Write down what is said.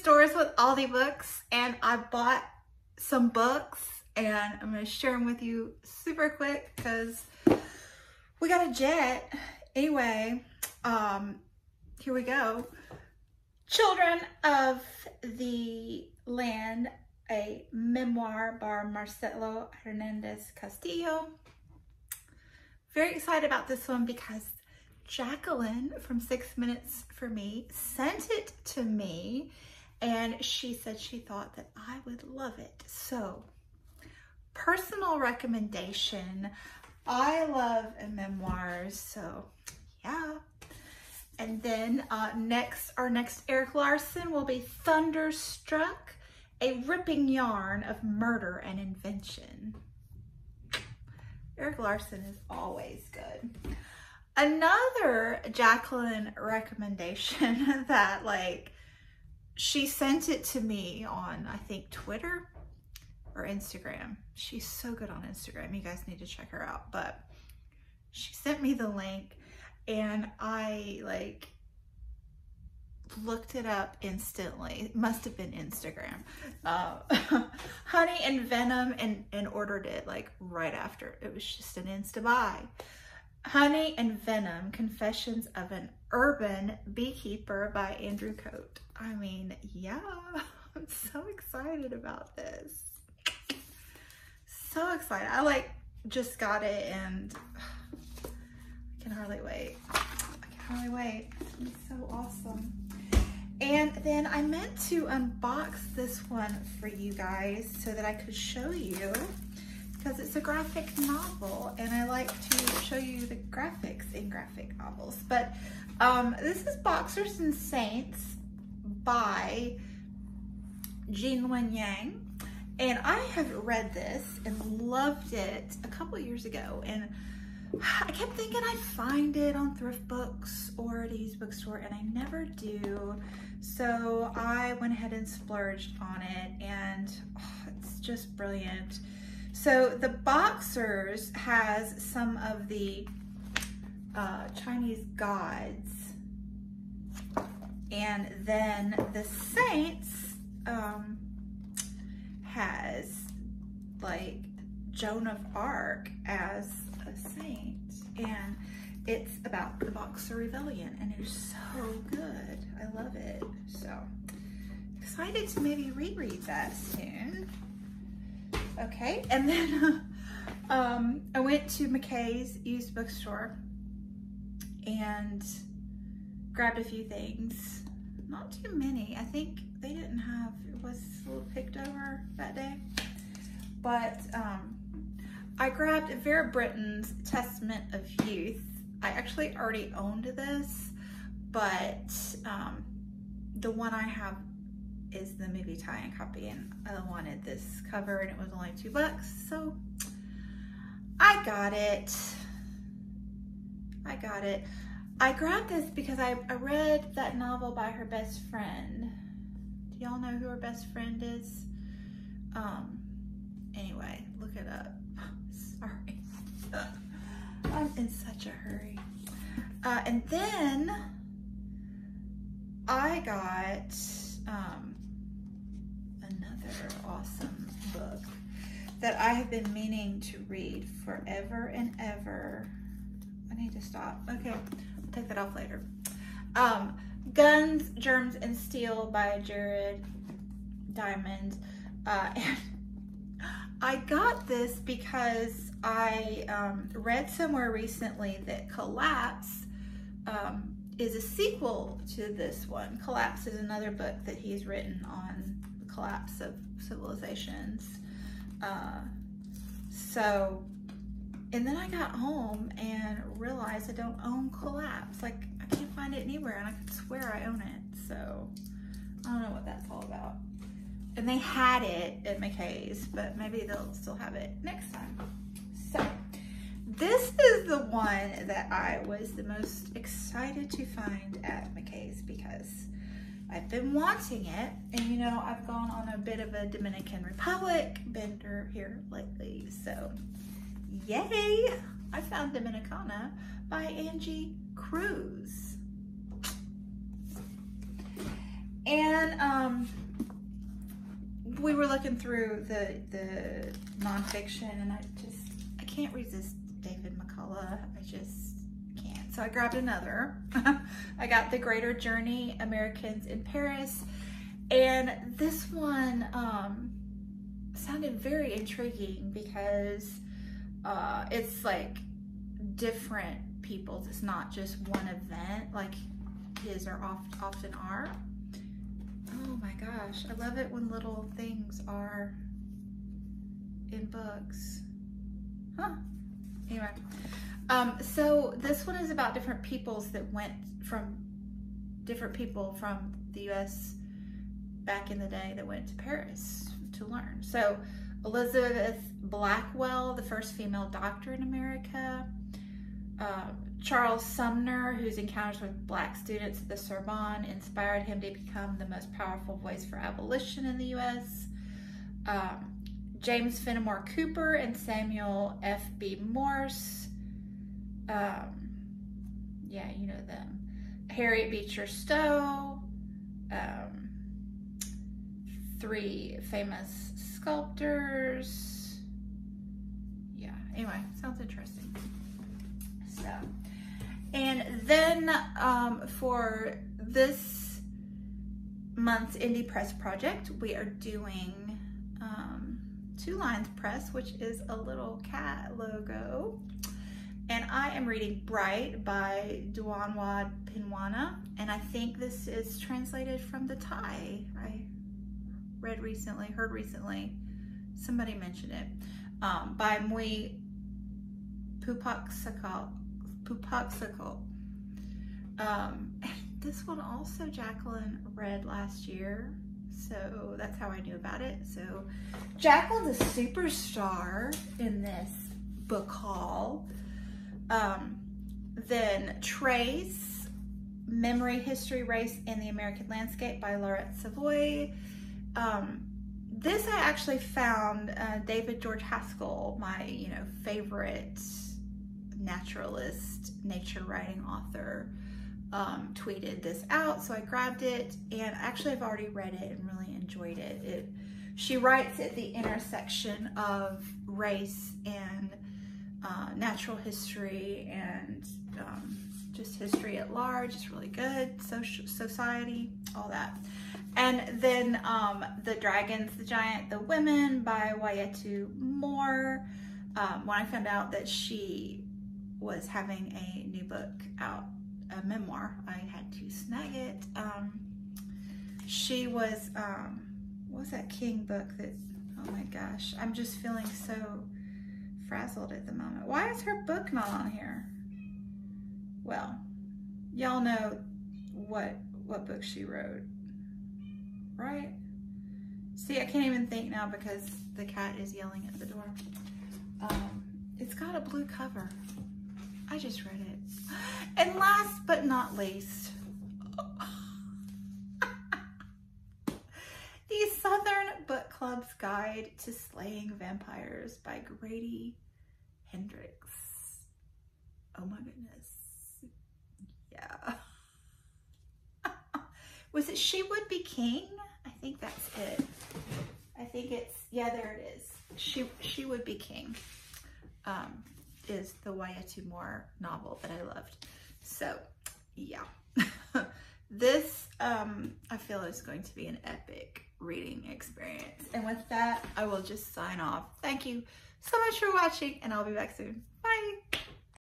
stores with Aldi books and I bought some books and I'm gonna share them with you super quick because we got a jet. Anyway, um, here we go. Children of the Land, a memoir by Marcelo Hernandez Castillo. Very excited about this one because Jacqueline from Six Minutes for Me sent it to me and she said she thought that I would love it. So, personal recommendation. I love memoirs, so yeah. And then uh, next, our next Erik Larson will be Thunderstruck, a ripping yarn of murder and invention. Erik Larson is always good. Another Jacqueline recommendation that like, she sent it to me on, I think, Twitter or Instagram. She's so good on Instagram. You guys need to check her out. But she sent me the link and I like looked it up instantly. It must have been Instagram. Uh, honey and Venom and, and ordered it like right after. It was just an insta buy. Honey and Venom, Confessions of an Urban Beekeeper by Andrew Coté. I mean, yeah, I'm so excited about this. So excited. I like just got it and I can hardly wait. I can hardly wait. It's so awesome. And then I meant to unbox this one for you guys so that I could show you because it's a graphic novel and I like to show you the graphics in graphic novels. But um, this is Boxers and Saints by Gene Luen Yang. And I have read this and loved it a couple years ago. And I kept thinking I'd find it on thrift books or at a used bookstore and I never do. So I went ahead and splurged on it and oh, it's just brilliant. So the Boxers has some of the uh, Chinese gods and then the Saints um, has like Joan of Arc as a saint and it's about the Boxer Rebellion and it's so good. I love it. So excited to maybe reread that soon. Okay, and then um, I went to McKay's used bookstore and grabbed a few things. Not too many. I think they didn't have, it was a little picked over that day. But um, I grabbed Vera Brittain's Testament of Youth. I actually already owned this, but um, the one I have is the movie tie-in copy and I wanted this cover and it was only two bucks. So I got it. I got it. I grabbed this because I, I read that novel by her best friend. Do y'all know who her best friend is? Um, anyway, look it up. Sorry. I'm in such a hurry. Uh, and then I got um, another awesome book that I have been meaning to read forever and ever. I need to stop. Okay, take that off later. Um, Guns, Germs, and Steel by Jared Diamond. Uh, and I got this because I um, read somewhere recently that Collapse um, is a sequel to this one. Collapse is another book that he's written on the collapse of civilizations. Uh, so, and then I got home and realized I don't own Collapse. Like, I can't find it anywhere and I could swear I own it. So, I don't know what that's all about. And they had it at McKay's, but maybe they'll still have it next time. So, this is the one that I was the most excited to find at McKay's because I've been wanting it. And you know, I've gone on a bit of a Dominican Republic bender here lately. So, yay! I found Dominicana by Angie Cruz. And um, we were looking through the the nonfiction, and I just I can't resist David McCullough. I just can't. So I grabbed another. I got The Greater Journey: Americans in Paris, and this one um, sounded very intriguing because uh, it's like different people's. It's not just one event like his are oft, often are. Oh my gosh, I love it when little things are in books. Huh. Anyway, um, so this one is about different peoples that went from different people from the U.S. back in the day that went to Paris to learn. So Elizabeth Blackwell, the first female doctor in America. Uh, Charles Sumner, whose encounters with black students at the Sorbonne inspired him to become the most powerful voice for abolition in the U.S. Um, James Fenimore Cooper and Samuel F.B. Morse. Um, yeah, you know them. Harriet Beecher Stowe. Um, three famous sculptors. Yeah, anyway, sounds interesting. So, and then um, for this month's Indie Press project, we are doing um, Two Lines Press, which is a little cat logo. And I am reading Bright by Duanwad Pimwana. And I think this is translated from the Thai. I read recently, heard recently, somebody mentioned it, um, by Mui. Poopoksakul. Um, this one also Jacqueline read last year, so that's how I knew about it. So Jacqueline's a superstar in this book haul. Um, then Trace, Memory, History, Race, and the American Landscape by Lauret Savoy. Um, this I actually found uh, David George Haskell, my you know favorite naturalist, nature writing author, um, tweeted this out, so I grabbed it, and actually I've already read it and really enjoyed it. It she writes at the intersection of race and uh, natural history and um, just history at large. It's really good. Social society, all that. And then um, The Dragons, the Giant, the Women by Wayétu Moore. Um, when I found out that she was having a new book out, a memoir, I had to snag it. Um, she was, um, what was that King book that, oh my gosh, I'm just feeling so frazzled at the moment. Why is her book not on here? Well, y'all know what what book she wrote right? See, I can't even think now because the cat is yelling at the door. Um, it's got a blue cover. I just read it. And last but not least, The Southern Book Club's Guide to Slaying Vampires by Grady Hendrix. Oh my goodness. Yeah. Was it She Would Be King? Think that's it. I think it's, yeah, there it is. She, she Would Be King um, is the Wayétu Moore novel that I loved. So, yeah. this, um, I feel is going to be an epic reading experience. And with that, I will just sign off. Thank you so much for watching, and I'll be back soon.